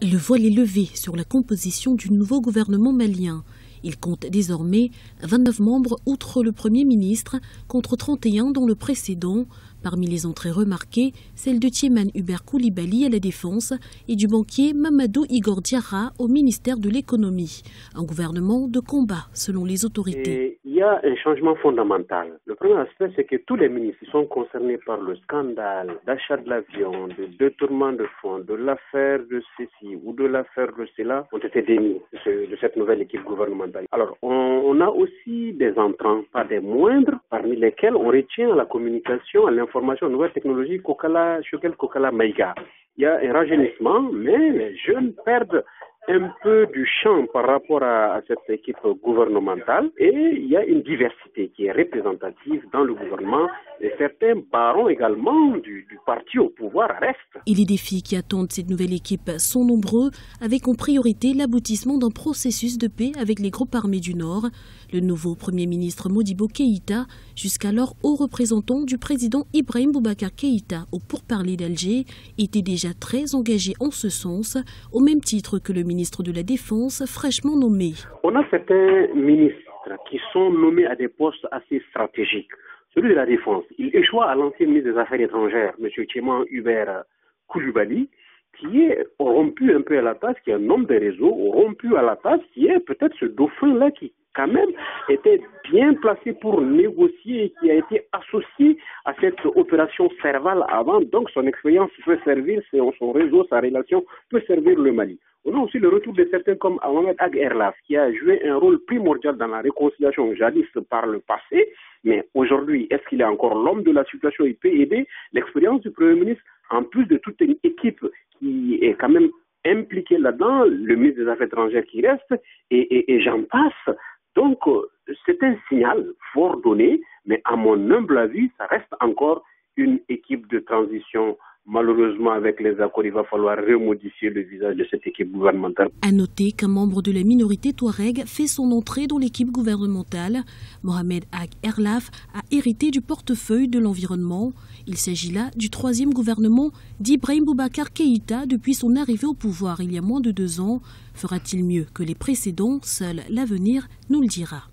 Le voile est levé sur la composition du nouveau gouvernement malien. Il compte désormais 29 membres outre le Premier ministre, contre 31 dans le précédent. Parmi les entrées remarquées, celle de Thieman Hubert Koulibaly à la Défense et du banquier Mamadou Igor Diarra au ministère de l'Économie. Un gouvernement de combat, selon les autorités. il y a un changement fondamental. Le premier aspect, c'est que tous les ministres qui sont concernés par le scandale d'achat de l'avion, de détournement de fonds, de l'affaire de ceci ou de l'affaire de cela, ont été démis de, cette nouvelle équipe gouvernementale. Alors, on, on a aussi des entrants, pas des moindres, parmi lesquels on retient la communication, à l'information, aux nouvelles technologies, Kokala, Shokel Kokala Maïga. Il y a un rajeunissement, mais les jeunes perdent un peu du champ par rapport à, cette équipe gouvernementale et il y a une diversité qui est représentative dans le gouvernement et certains barons également du, du parti au pouvoir restent. Et les défis qui attendent cette nouvelle équipe sont nombreux, avec en priorité l'aboutissement d'un processus de paix avec les groupes armés du Nord. Le nouveau Premier ministre Modibo Keïta, jusqu'alors haut représentant du président Ibrahim Boubacar Keïta au pourparler d'Alger, était déjà très engagé en ce sens, au même titre que le ministre de la Défense fraîchement nommé. On a certains ministres qui sont nommés à des postes assez stratégiques. Celui de la Défense, il échoue à l'ancien ministre des Affaires étrangères, M. Tchéman Hubert Koulibaly, qui est rompu un peu à la tasse, qui est un homme des réseaux, rompu à la tasse, qui est peut-être ce dauphin-là qui quand même était bien placé pour négocier et qui a été associé à cette opération Serval avant. Donc son expérience peut servir, son réseau, sa relation peut servir le Mali. On a aussi le retour de certains comme Ahmed Ag Erlaf, qui a joué un rôle primordial dans la réconciliation jadis par le passé, mais aujourd'hui, est-ce qu'il est encore l'homme de la situation Il peut aider l'expérience du Premier ministre, en plus de toute une équipe qui est quand même impliquée là-dedans, le ministre des Affaires étrangères qui reste, et, et j'en passe. Donc, c'est un signal fort donné, mais à mon humble avis, ça reste encore une équipe de transition Malheureusement, avec les accords, il va falloir remodifier le visage de cette équipe gouvernementale. À noter qu'un membre de la minorité Touareg fait son entrée dans l'équipe gouvernementale. Mohamed Ag Erlaf a hérité du portefeuille de l'environnement. Il s'agit là du troisième gouvernement d'Ibrahim Boubacar Keïta depuis son arrivée au pouvoir il y a moins de deux ans. Fera-t-il mieux que les précédents? Seul l'avenir nous le dira.